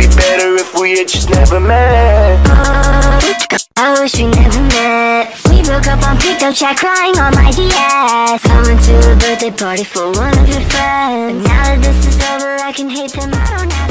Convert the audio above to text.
be better if we had just never met. I wish we never met. We broke up on pickup chat, crying on my DS. Coming to a birthday party for one of your friends. But now that this is over, I can hate them. I don't have